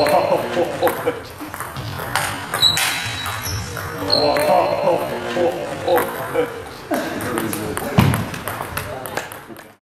Oh, oh, oh, oh, oh.